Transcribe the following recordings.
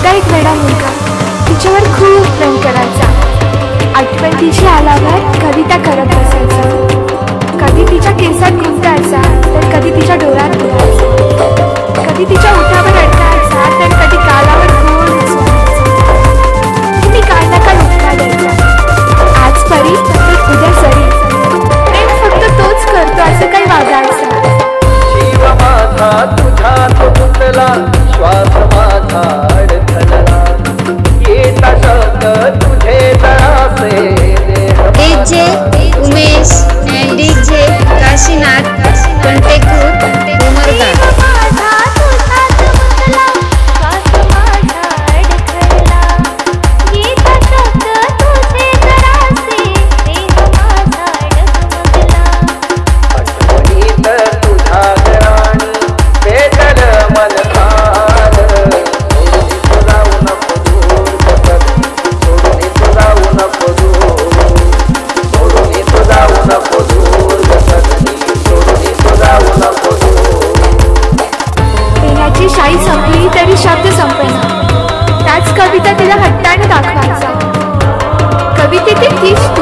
होता एक वेडा मुलगा तिच्यावर खूप प्रेम करायचा. आठवण तिची आल्यावर कविता करत असायचा कधी तिच्या केसात गुंतायचा तर कधी तिच्या ऐकली तरी शब्द संपेना. त्याच कविता तिला हट्टाने दाखवायचा. कवितेतील तीच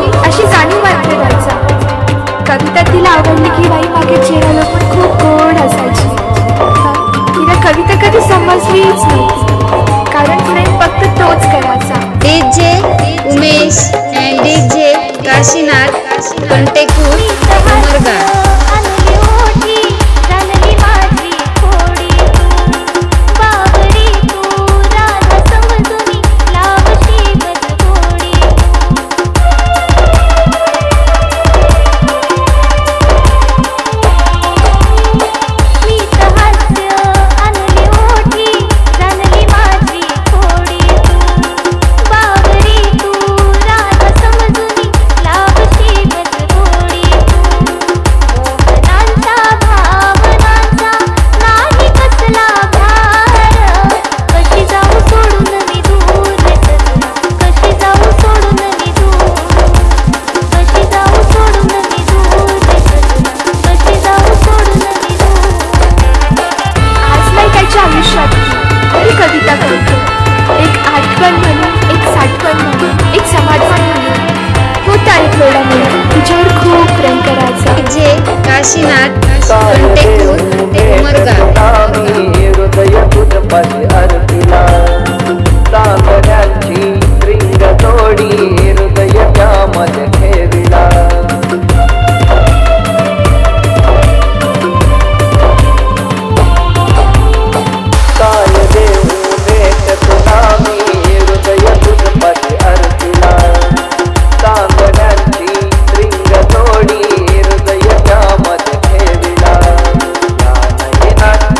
काशीनाथ काशी उमरगा.